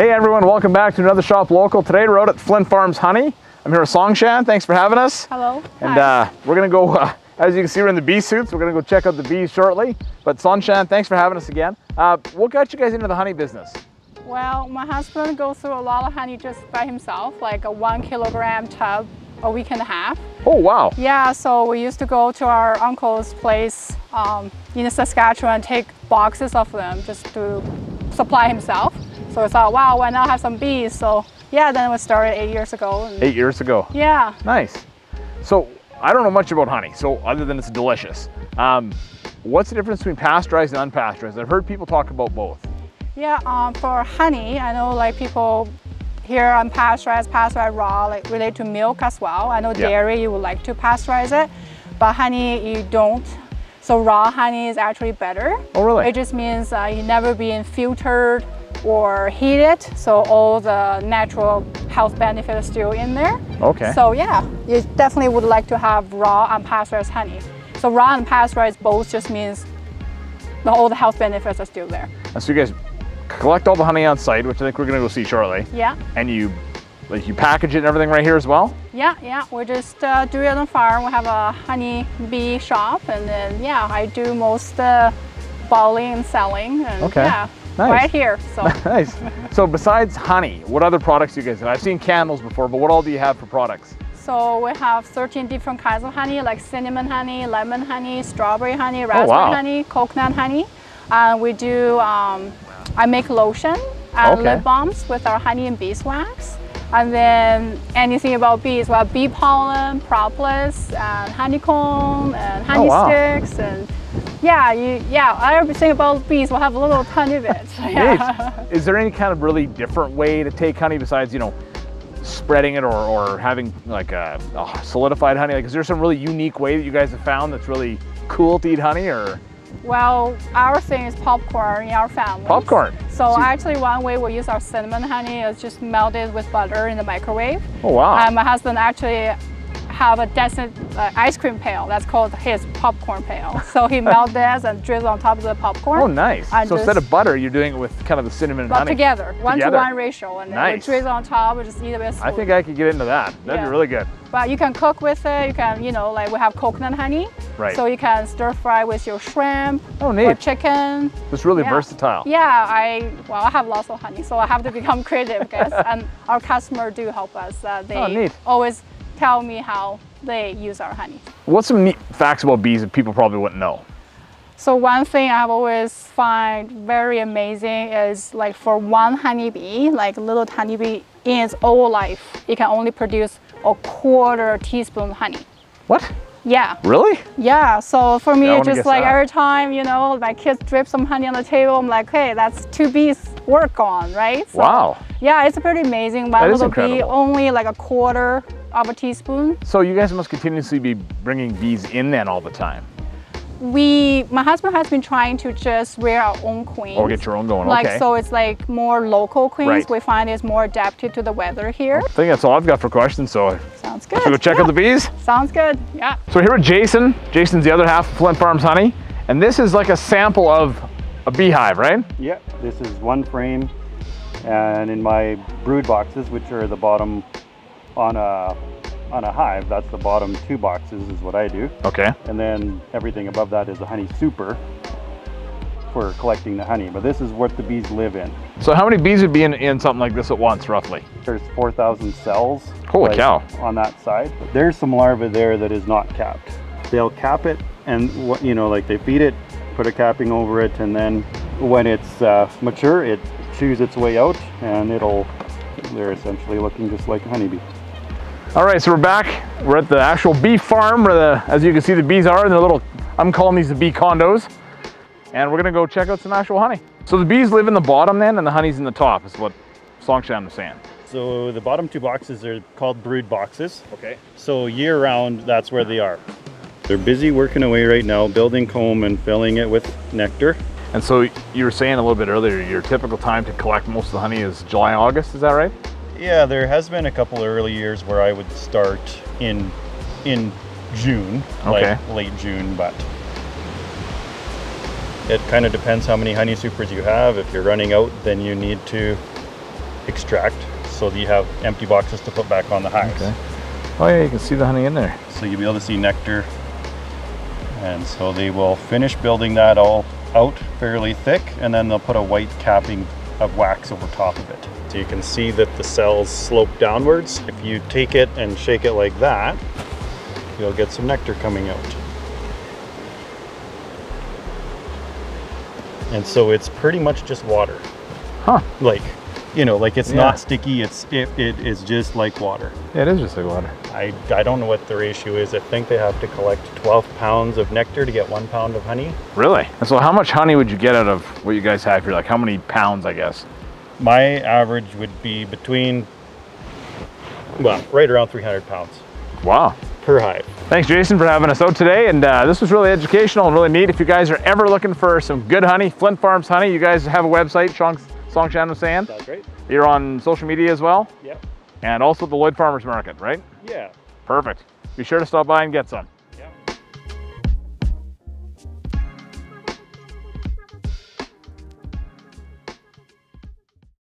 Hey everyone, welcome back to another Shop Local. Today we're out at Flint Farms Honey. I'm here with Songshan. Thanks for having us. Hello. And uh, we're gonna go, uh, as you can see, we're in the bee suits. We're gonna go check out the bees shortly. But Songshan, thanks for having us again. Uh, what got you guys into the honey business? well, my husband goes through a lot of honey just by himself, like a one kilogram tub a week and a half. Oh wow. Yeah, so we used to go to our uncle's place um, in Saskatchewan and take boxes of them just to supply himself. So I thought, wow, why not have some bees? So yeah, then it was started eight years ago. Eight years ago. Yeah. Nice. So I don't know much about honey, so other than it's delicious. Um, what's the difference between pasteurized and unpasteurized? I've heard people talk about both. Yeah, um, for honey, I know like people here on pasteurized, pasteurized raw, like relate to milk as well. I know Yeah. dairy, you would like to pasteurize it, but honey, you don't. So raw honey is actually better. Oh, really? It just means uh, you never being filtered or heat it. so all the natural health benefits are still in there. Okay. So yeah, you definitely would like to have raw unpasteurized honey. So raw and pasteurized both just means the, all the health benefits are still there. And so you guys collect all the honey on site, which I think we're gonna go see shortly, Yeah. and you like you package it and everything right here as well. Yeah, yeah, we just uh, do it on farm. We have a honey bee shop, and then yeah, I do most uh, bottling and selling, and Okay, yeah, nice. right here. So nice. So besides honey, what other products do you guys have? I've seen candles before, but what all do you have for products? so we have 13 different kinds of honey, like cinnamon honey, lemon honey, strawberry honey, raspberry Oh, wow. honey, coconut honey, and we do. Um, I make lotion and Okay. lip balms with our honey and beeswax. And then anything about bees, we have bee pollen, propolis, and honeycomb, and honey Oh, wow. sticks, and yeah, you yeah, everything about bees. We'll have a little tiny bit. Yeah. Is there any kind of really different way to take honey besides, you know, spreading it or, or having like a, a solidified honey? Like, is there some really unique way that you guys have found that's really cool to eat honey or Well, our thing is popcorn in our family. popcorn? So actually, one way we use our cinnamon honey is just melt it with butter in the microwave. Oh, wow. And my husband actually have a decent uh, ice cream pail. That's called his popcorn pail. So he melts this and drizzle on top of the popcorn. oh, nice. and So instead of butter, you're doing it with kind of the cinnamon and But honey. together, one Together. to one ratio, and then Nice. we drizzle on top. We just eat it with I think I could get into that. That'd Yeah. be really good. But you can cook with it. You can, you know, like we have coconut honey. Right. So you can stir fry with your shrimp Oh, or chicken. It's really Yeah. versatile. Yeah, I well, I have lots of honey, so I have to become creative, guys. and our customer do help us. Uh, they Oh, neat. always tell me how they use our honey. What's some neat facts about bees that people probably wouldn't know? So one thing I've always find very amazing is like for one honeybee, like little honeybee in its whole life, it can only produce a quarter teaspoon honey. What? Yeah, Really? yeah. So for me, Yeah, it's just like that. every time you know my kids drip some honey on the table, I'm like, hey, that's two bees work on, right? So, Wow. Yeah, it's pretty amazing. One little bee, only like a quarter of a teaspoon. So you guys must continuously be bringing bees in then all the time. We, my husband has been trying to just rear our own queens. Or get your own going, Like okay. so, it's like more local queens. Right. We find it's more adapted to the weather here. I think that's all I've got for questions, so Sounds good. should we go check yeah. out the bees? Sounds good. Yeah. So we're here with Jason. Jason's the other half of Flint Farms Honey. And this is like a sample of a beehive, right? Yeah, this is one frame, and in my brood boxes, which are the bottom on a on a hive, that's the bottom two boxes is what I do, Okay. and then everything above that is a honey super for collecting the honey. But this is what the bees live in. So how many bees would be in, in something like this at once, roughly? There's 4,000 cells. Holy cow. On that side, there's some larvae there that is not capped. They'll cap it, and what you know, like they feed it, put a capping over it, and then when it's uh, mature, it chews its way out, and it'll. They're essentially looking just like a honeybee. All right, so we're back. We're at the actual bee farm where the, as you can see, the bees are in their little, I'm calling these the bee condos. And we're gonna go check out some actual honey. So the bees live in the bottom then and the honey's in the top is what Songshan was saying. So the bottom two boxes are called brood boxes. Okay. So year round, that's where they are. They're busy working away right now, building comb and filling it with nectar. And so you were saying a little bit earlier, your typical time to collect most of the honey is July, August, is that right? Yeah, there has been a couple of early years where I would start in in June, Okay. like late June, but it kind of depends how many honey supers you have. If you're running out, then you need to extract so that you have empty boxes to put back on the hives. Okay. Oh yeah, you can see the honey in there. So you'll be able to see nectar. And so they will finish building that all out fairly thick and then they'll put a white capping of wax over top of it. So you can see that the cells slope downwards. If you take it and shake it like that, you'll get some nectar coming out. And so it's pretty much just water. Huh. Like, you know, like it's Yeah. not sticky, it's it, it is just like water. Yeah, it is just like water. I, I don't know what the ratio is. I think they have to collect 12 pounds of nectar to get one pound of honey. Really? And so how much honey would you get out of what you guys have here? Like how many pounds, I guess? My average would be between, well, right around 300 pounds Wow. per hive. Thanks, Jason, for having us out today. And uh, this was really educational and really neat. If you guys are ever looking for some good honey, Flint Farms honey, you guys have a website, Song, was saying. Sounds great. You're on social media as well, Yep. and also the Lloyd Farmers Market, right? Yeah. Perfect. Be sure to stop by and get some.